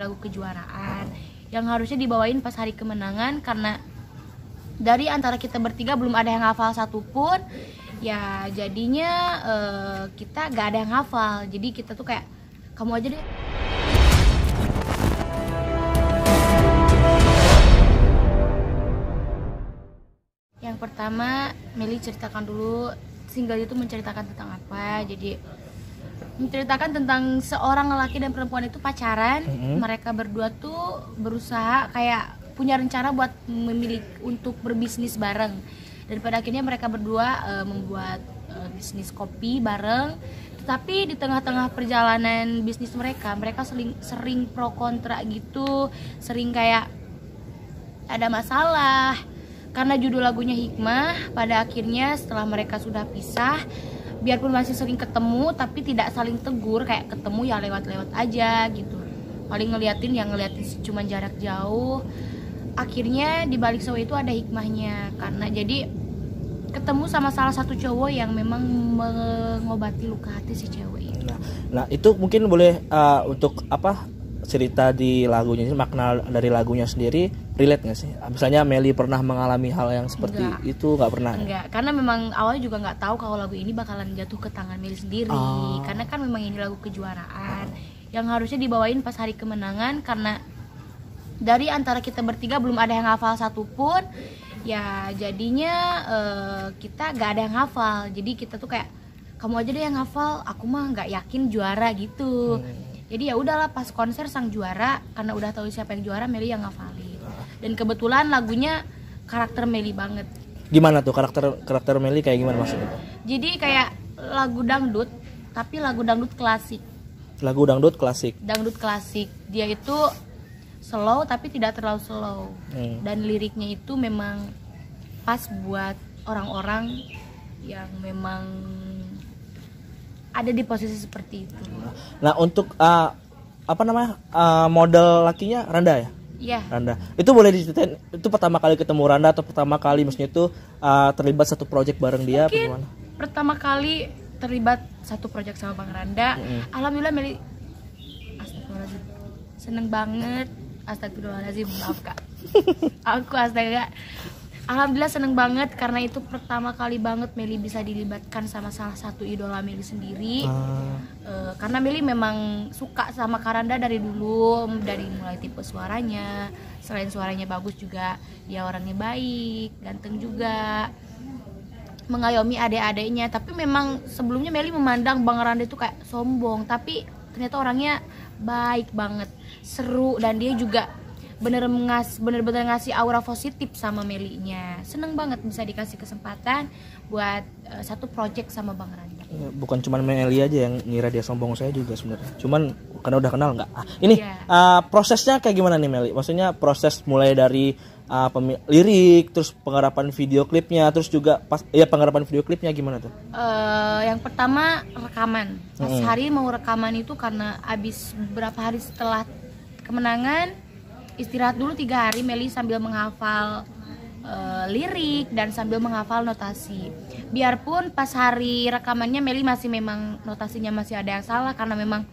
lagu kejuaraan yang harusnya dibawain pas hari kemenangan karena dari antara kita bertiga belum ada yang hafal satupun. Ya jadinya eh, kita gak ada yang hafal. Jadi kita tuh kayak kamu aja deh. Yang pertama Meli ceritakan dulu single itu menceritakan tentang apa. Jadi menceritakan tentang seorang lelaki dan perempuan itu pacaran. Mhm. mereka berdua tuh berusaha kayak punya rencana buat memilih untuk berbisnis bareng. Dan pada akhirnya mereka berdua eh, membuat eh, bisnis kopi bareng. Tetapi di tengah-tengah perjalanan bisnis mereka mereka sering sering pro kontra gitu. Sering kayak ada masalah. Karena judul lagunya hikmah pada akhirnya setelah mereka sudah pisah biarpun masih sering ketemu tapi tidak saling tegur kayak ketemu ya lewat-lewat aja gitu paling ngeliatin yang ngeliatin sih cuman jarak jauh akhirnya di balik semua itu ada hikmahnya karena jadi ketemu sama salah satu cowok yang memang mengobati luka hati si cewek. Nah, nah itu mungkin boleh uh, untuk apa cerita di lagunya ini makna dari lagunya sendiri relate nggak sih? Misalnya Meli pernah mengalami hal yang seperti Enggak. itu nggak pernah? ya? Enggak, karena memang awalnya juga nggak tahu kalau lagu ini bakalan jatuh ke tangan Meli sendiri. Oh. Karena kan memang ini lagu kejuaraan yang harusnya dibawain pas hari kemenangan karena dari antara kita bertiga belum ada yang hafal satupun. Ya jadinya eh, kita gak ada yang hafal. Jadi kita tuh kayak kamu aja deh yang hafal, aku mah nggak yakin juara gitu. Jadi ya udahlah pas konser sang juara karena udah tahu siapa yang juara Meli yang ngafalin. Dan kebetulan lagunya karakter Meli banget. Gimana tuh karakter karakter Meli kayak gimana maksudnya? Jadi kayak lagu dangdut, tapi lagu dangdut klasik. Lagu dangdut klasik. Dangdut klasik. Dia itu slow tapi tidak terlalu slow. Hmm. Dan liriknya itu memang pas buat orang-orang yang memang ada di posisi seperti itu. Nah untuk uh, apa namanya uh, model lakinya Randa ya? Iya. Randa. Itu boleh diceritain itu pertama kali ketemu Randa atau pertama kali maksudnya itu uh, terlibat satu project bareng dia apa Mungkin gimana? pertama kali terlibat satu proyek sama Bang Randa. Mm-mm. Alhamdulillah Meli Astagfirullahaladzim. Seneng banget. Astagfirullahaladzim, maaf Kak. Aku astaga. Alhamdulillah seneng banget karena itu pertama kali banget Meli bisa dilibatkan sama salah satu idola Meli sendiri. Ah, Eh, karena Meli memang suka sama Karanda dari dulu dari mulai tipe suaranya. Selain suaranya bagus juga dia orangnya baik ganteng juga mengayomi adik-adiknya. Tapi memang sebelumnya Meli memandang Bang Randa itu kayak sombong tapi ternyata orangnya baik banget seru dan dia juga bener ngas bener-bener ngasih aura positif sama Melinya seneng banget bisa dikasih kesempatan buat eh, satu project sama Bang Randa ya, bukan cuma Meli aja yang ngira dia sombong saya juga sebenarnya. Cuman karena udah kenal nggak? Ah, ini Iya. uh, prosesnya kayak gimana nih Meli? Maksudnya proses mulai dari uh, lirik, terus penggarapan video klipnya, terus juga pas ya penggarapan video klipnya gimana tuh? Eh, yang pertama rekaman. Pas Mm-mm. hari mau rekaman itu karena abis beberapa hari setelah kemenangan istirahat dulu tiga hari Meli sambil menghafal eh, lirik dan sambil menghafal notasi. Biarpun pas hari rekamannya Meli masih memang notasinya masih ada yang salah karena memang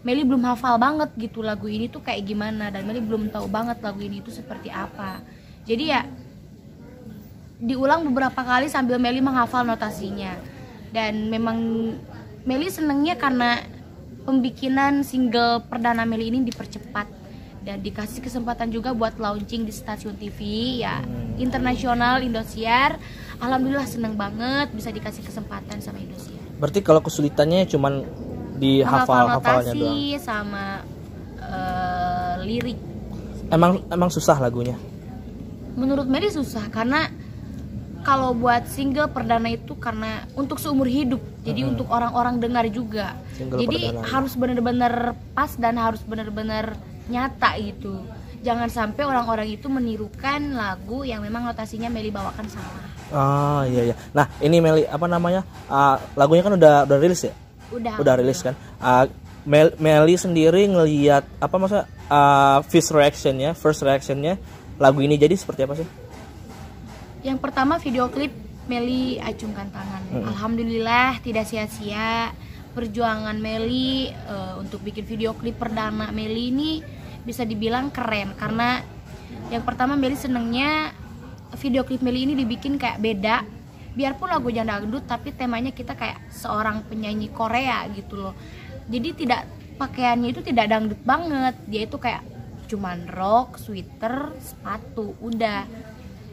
Meli belum hafal banget gitu lagu ini tuh kayak gimana dan Meli belum tahu banget lagu ini itu seperti apa. Jadi ya diulang beberapa kali sambil Meli menghafal notasinya dan memang Meli senengnya karena pembikinan single perdana Meli ini dipercepat dan dikasih kesempatan juga buat launching di stasiun TV ya internasional Indosiar Alhamdulillah seneng banget bisa dikasih kesempatan sama Indosiar Berarti kalau kesulitannya cuman di hafal hafalnya doang. sama eh, lirik Emang emang susah lagunya. menurut Meli susah karena kalau buat single perdana itu karena untuk seumur hidup jadi Mm-mm. untuk orang-orang dengar juga Single jadi perdana. harus bener-bener pas dan harus bener-bener nyata gitu jangan sampai orang-orang itu menirukan lagu yang memang notasinya Meli bawakan salah Ah iya iya. Nah ini Meli apa namanya? Ah, lagunya kan udah udah rilis ya? udah udah rilis kan Ah, Mel- Meli sendiri ngelihat apa maksudnya ah, first reactionnya first reactionnya lagu ini jadi seperti apa sih yang pertama video klip Meli acungkan tangan Mm-mm. Alhamdulillah tidak sia-sia perjuangan Meli eh, untuk bikin video klip perdana Meli ini bisa dibilang keren. Karena yang pertama Meli senengnya video klip Meli ini dibikin kayak beda. Biarpun lagunya dangdut tapi temanya kita kayak seorang penyanyi Korea gitu loh. Jadi tidak pakaiannya itu tidak dangdut banget. Dia itu kayak cuman rok, sweater, sepatu, udah.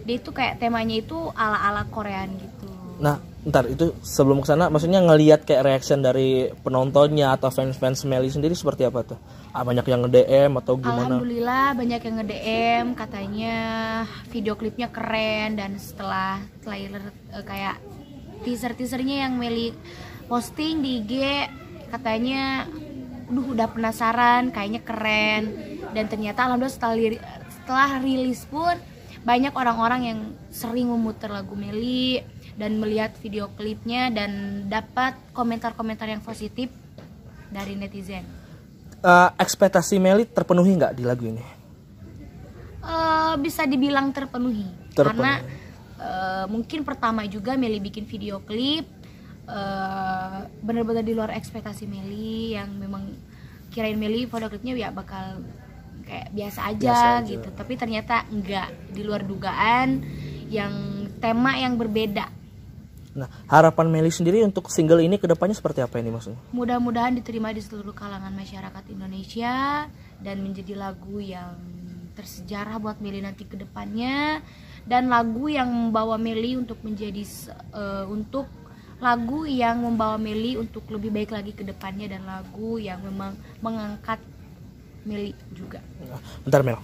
Dia itu kayak temanya itu ala-ala Korean gitu. Nah, ntar itu sebelum ke sana, maksudnya ngelihat kayak reaction dari penontonnya atau fans-fans Melly sendiri seperti apa tuh? Ah, banyak yang nge-DM atau gimana? Alhamdulillah banyak yang nge-DM katanya video klipnya keren dan setelah trailer eh, kayak teaser-teasernya yang Meli posting di IG katanya duh udah penasaran kayaknya keren dan ternyata alhamdulillah setelah setelah rilis pun banyak orang-orang yang sering memutar lagu Meli dan melihat video klipnya dan dapat komentar-komentar yang positif dari netizen. Eh, ekspektasi Melly terpenuhi nggak di lagu ini? Eh, bisa dibilang terpenuhi, Terpenuhi. karena eh, mungkin pertama juga Meli bikin video klip eh, benar-benar di luar ekspektasi Meli yang memang kirain Meli video klipnya ya bakal kayak biasa aja, Biasa aja. gitu tapi ternyata enggak di luar dugaan yang tema yang berbeda Nah, harapan Melly sendiri untuk single ini ke depannya seperti apa ini maksudnya? mudah-mudahan diterima di seluruh kalangan masyarakat Indonesia dan menjadi lagu yang tersejarah buat Meli nanti ke depannya dan lagu yang membawa Meli untuk menjadi eh, untuk lagu yang membawa Meli untuk lebih baik lagi ke depannya dan lagu yang memang mengangkat Meli juga. Bentar Mel.